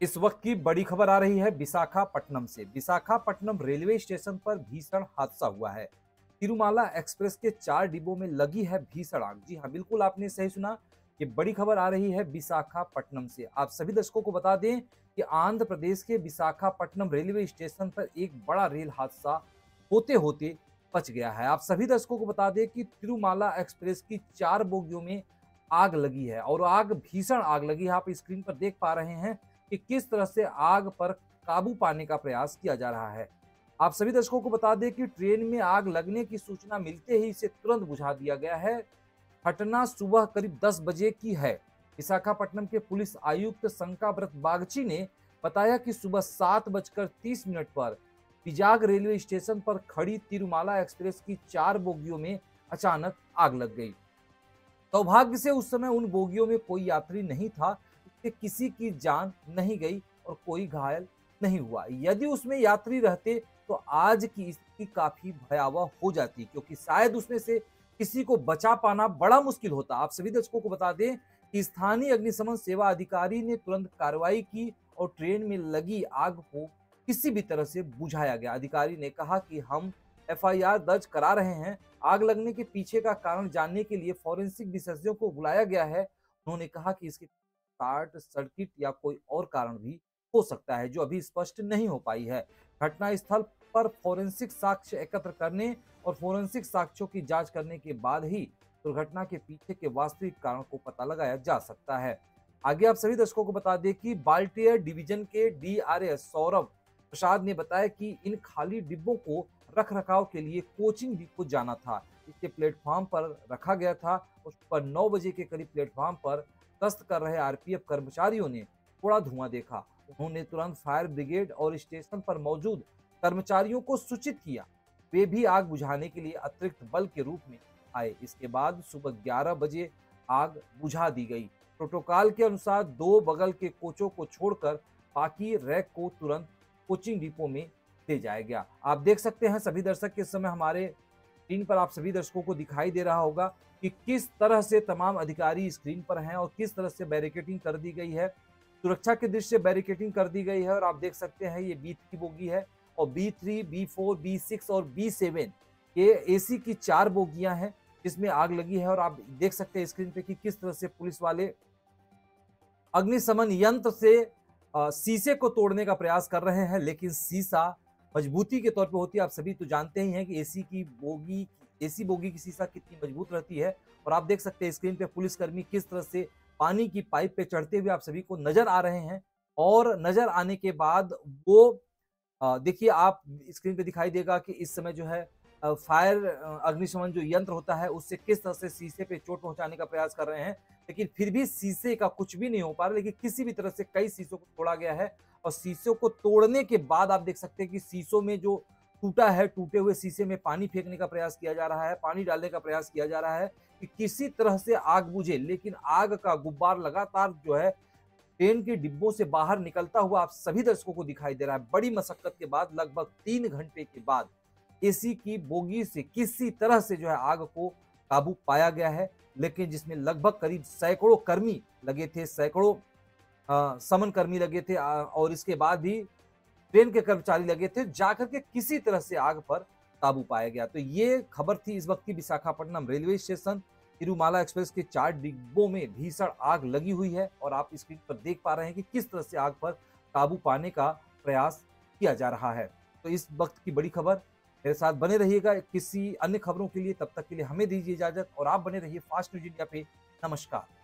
इस वक्त की बड़ी खबर आ रही है विशाखापट्टनम से। विशाखापट्टनम रेलवे स्टेशन पर भीषण हादसा हुआ है। तिरुमाला एक्सप्रेस के चार डिब्बों में लगी है भीषण आग। जी हाँ बिल्कुल आपने सही सुना ये बड़ी खबर आ रही है विशाखापट्टनम से। आप सभी दर्शकों को बता दें कि आंध्र प्रदेश के विशाखापट्टनम रेलवे स्टेशन पर एक बड़ा रेल हादसा होते होते बच गया है। आप सभी दर्शकों को बता दें कि तिरुमाला एक्सप्रेस की चार बोगियों में आग लगी है और आग, भीषण आग लगी है। आप स्क्रीन पर देख पा रहे हैं कि किस तरह से आग पर काबू पाने का प्रयास किया जा रहा है। आप सभी दर्शकों को बता दें कि ट्रेन में आग लगने की सूचना मिलते ही इसे तुरंत बुझा दिया गया है। घटना सुबह करीब 10 बजे की है। विशाखापट्टनम के पुलिस आयुक्त शंकाव्रत बागची ने बताया कि सुबह सात बजकर तीस मिनट पर पिजाग रेलवे स्टेशन पर खड़ी तिरुमाला एक्सप्रेस की चार बोगियों में अचानक आग लग गई। सौभाग्य से उस समय उन बोगियों में कोई यात्री नहीं था कि किसी की जान नहीं गई और कोई घायल नहीं हुआ। यदि उसमें यात्री रहते तो आज की स्थिति काफ़ी भयावह हो जाती, क्योंकि शायद उसमें से किसी को बचा पाना बड़ा मुश्किल होता। आप सभी दर्शकों को बता दें कि स्थानीय अग्निशमन सेवा अधिकारी ने तुरंत कार्रवाई की और ट्रेन में लगी आग को किसी भी तरह से बुझाया गया। अधिकारी ने कहा कि हम एफआईआर दर्ज करा रहे हैं। आग लगने के पीछे का कारण जानने के लिए फॉरेंसिक विशेषज्ञों को बुलाया गया है। उन्होंने कहा कि इसके शॉर्ट सर्किट या कोई और कारण भी हो सकता है, जो अभी स्पष्ट नहीं हो पाई है। घटना स्थल पर फोरेंसिक साक्ष्य एकत्र करने और फोरेंसिक साक्ष्यों की जाँच करने के बाद ही दुर्घटना के पीछे के वास्तविक कारण को पता लगाया जा सकता है। आगे आप सभी दर्शकों को बता दें कि बाल्टियर डिवीज़न के डीआरएस सौरभ प्रसाद ने बताया कि इन खाली डिब्बों को रख रखाव के लिए कोचिंग डिपो जाना था। इसके प्लेटफॉर्म पर रखा गया था। उस पर नौ बजे के करीब प्लेटफॉर्म पर गश्त कर रहे आरपीएफ कर्मचारियों ने थोड़ा धुआँ देखा। उन्होंने तुरंत फायर ब्रिगेड और स्टेशन पर मौजूद कर्मचारियों को सूचित किया। वे भी आग बुझाने के लिए अतिरिक्त बल के रूप में आए। इसके बाद सुबह 11 बजे आग बुझा दी गई। प्रोटोकॉल के अनुसार दो बगल के कोचों को छोड़कर बाकी रैक को तुरंत कोचिंग डिपो में दे जाया गया। आप देख सकते हैं, सभी दर्शक के समय हमारे स्क्रीन पर आप सभी दर्शकों को दिखाई दे रहा होगा। कि किस तरह से तमाम अधिकारी स्क्रीन पर हैं और किस तरह से बैरिकेटिंग कर दी गई है। सुरक्षा के दृष्टि से बैरिकेटिंग कर दी गई है और आप देख सकते हैं ये बी थ्री बोगी है और B three B four B six और बी सेवन ये एसी की चार बोगियाँ हैं जिसमें आग लगी है और आप देख सकते हैं स्क्रीन पे कि किस तरह से पुलिस वाले अग्निशमन यंत्र से शीशे को तोड़ने का प्रयास कर रहे हैं, लेकिन शीशा मजबूती के तौर पे होती है। आप सभी तो जानते ही हैं कि एसी की बोगी एसी बोगी की शीशा कितनी मज़बूत रहती है और आप देख सकते हैं स्क्रीन पे पुलिसकर्मी किस तरह से पानी की पाइप पे चढ़ते हुए आप सभी को नज़र आ रहे हैं और नज़र आने के बाद वो देखिए आप स्क्रीन पे दिखाई देगा कि इस समय जो है फायर अग्निशमन जो यंत्र होता है उससे किस तरह से शीशे पे चोट पहुँचाने का प्रयास कर रहे हैं। लेकिन फिर भी शीशे का कुछ भी नहीं हो पा रहा, लेकिन किसी भी तरह से कई शीशों को तोड़ा गया है और शीशों को तोड़ने के बाद आप देख सकते हैं कि शीशों में जो टूटा है, टूटे हुए शीशे में पानी फेंकने का प्रयास किया जा रहा है, पानी डालने का प्रयास किया जा रहा है कि किसी तरह से आग बुझे, लेकिन आग का गुब्बार लगातार जो है ट्रेन के डिब्बों से बाहर निकलता हुआ आप सभी दर्शकों को दिखाई दे रहा है। बड़ी मशक्कत के बाद, लगभग तीन घंटे के बाद, एसी की बोगी से किसी तरह से जो है आग को काबू पाया गया है, लेकिन जिसमें लगभग करीब सैकड़ों कर्मी लगे थे, सैकड़ों समन कर्मी लगे थे और इसके बाद भी ट्रेन के कर्मचारी लगे थे, जाकर के किसी तरह से आग पर काबू पाया गया। तो ये खबर थी इस वक्त की Visakhapatnam railway station, Tirumala express के चार डिब्बों में भीषण आग लगी हुई है और आप स्क्रीन पर देख पा रहे हैं कि किस तरह से आग पर काबू पाने का प्रयास किया जा रहा है। तो इस वक्त की बड़ी खबर, मेरे साथ बने रहिएगा किसी अन्य खबरों के लिए, तब तक के लिए हमें दीजिए इजाज़त और आप बने रहिए फास्ट न्यूज़ इंडिया पे। नमस्कार।